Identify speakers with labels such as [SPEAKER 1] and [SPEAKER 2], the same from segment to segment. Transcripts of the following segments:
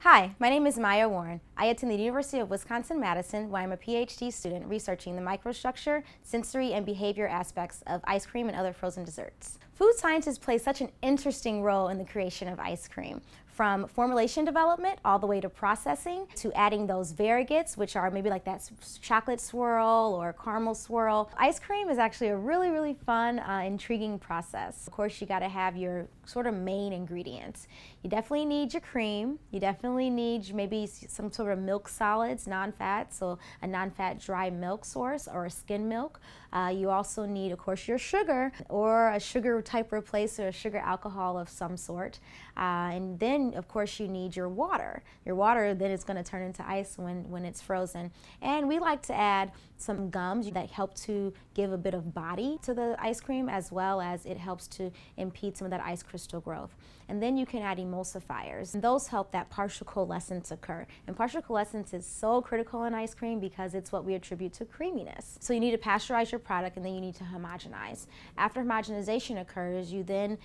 [SPEAKER 1] Hi, my name is Maya Warren. I attend the University of Wisconsin-Madison where I'm a PhD student researching the microstructure, sensory, and behavior aspects of ice cream and other frozen desserts. Food scientists play such an interesting role in the creation of ice cream from formulation development all the way to processing to adding those variegates, which are maybe like that chocolate swirl or caramel swirl. Ice cream is actually a really, really fun, uh, intriguing process. Of course, you got to have your sort of main ingredients. You definitely need your cream. You definitely need maybe some sort of milk solids, non-fat, so a non-fat dry milk source or a skim milk. Uh, you also need, of course, your sugar or a sugar type replacer, a sugar alcohol of some sort. Uh, and then of course, you need your water. Your water then is going to turn into ice when, when it's frozen. And we like to add some gums that help to give a bit of body to the ice cream as well as it helps to impede some of that ice crystal growth. And then you can add emulsifiers. And those help that partial coalescence occur. And partial coalescence is so critical in ice cream because it's what we attribute to creaminess. So you need to pasteurize your product and then you need to homogenize. After homogenization occurs, you then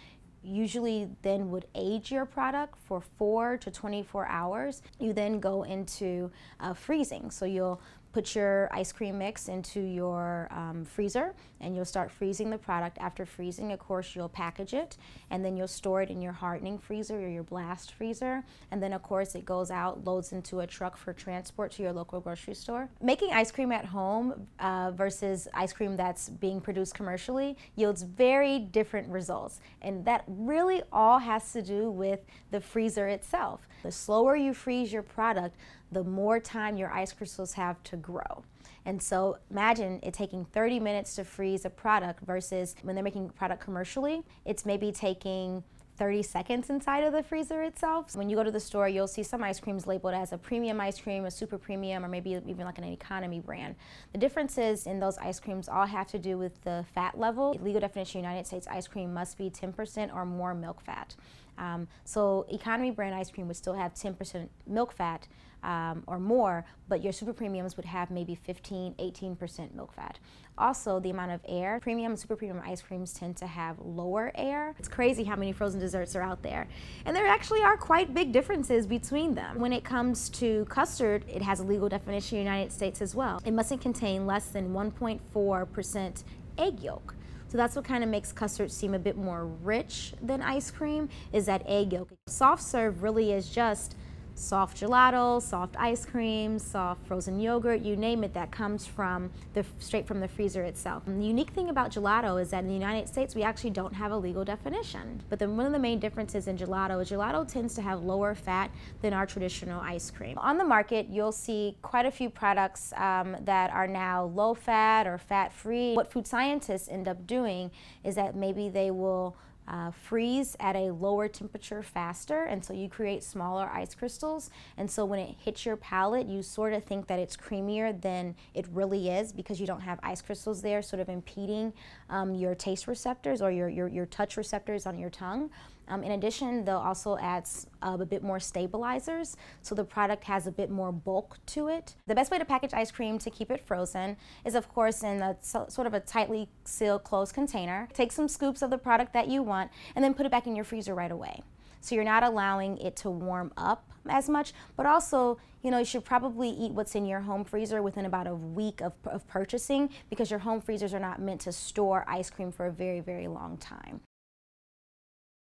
[SPEAKER 1] usually then would age your product for 4 to 24 hours. You then go into uh, freezing. So you'll put your ice cream mix into your um, freezer and you'll start freezing the product. After freezing, of course, you'll package it and then you'll store it in your hardening freezer or your blast freezer. And then, of course, it goes out, loads into a truck for transport to your local grocery store. Making ice cream at home uh, versus ice cream that's being produced commercially yields very different results. And that really all has to do with the freezer itself. The slower you freeze your product, the more time your ice crystals have to grow. And so imagine it taking 30 minutes to freeze a product versus when they're making a product commercially, it's maybe taking 30 seconds inside of the freezer itself. When you go to the store, you'll see some ice creams labeled as a premium ice cream, a super premium, or maybe even like an economy brand. The differences in those ice creams all have to do with the fat level. Legal definition United States ice cream must be 10% or more milk fat. Um, so economy brand ice cream would still have 10% milk fat, um, or more, but your super premiums would have maybe 15, 18% milk fat. Also, the amount of air, premium and super premium ice creams tend to have lower air. It's crazy how many frozen desserts are out there. And there actually are quite big differences between them. When it comes to custard, it has a legal definition in the United States as well. It mustn't contain less than 1.4% egg yolk. So that's what kind of makes custard seem a bit more rich than ice cream, is that egg yolk. Soft serve really is just soft gelato, soft ice cream, soft frozen yogurt, you name it, that comes from the straight from the freezer itself. And the unique thing about gelato is that in the United States, we actually don't have a legal definition. But then one of the main differences in gelato is gelato tends to have lower fat than our traditional ice cream. On the market, you'll see quite a few products um, that are now low fat or fat free. What food scientists end up doing is that maybe they will uh, freeze at a lower temperature faster and so you create smaller ice crystals and so when it hits your palate you sort of think that it's creamier than it really is because you don't have ice crystals there sort of impeding um, your taste receptors or your, your, your touch receptors on your tongue. Um, in addition, they'll also add uh, a bit more stabilizers, so the product has a bit more bulk to it. The best way to package ice cream to keep it frozen is, of course, in a so, sort of a tightly sealed, closed container. Take some scoops of the product that you want, and then put it back in your freezer right away. So you're not allowing it to warm up as much, but also, you know, you should probably eat what's in your home freezer within about a week of, of purchasing because your home freezers are not meant to store ice cream for a very, very long time.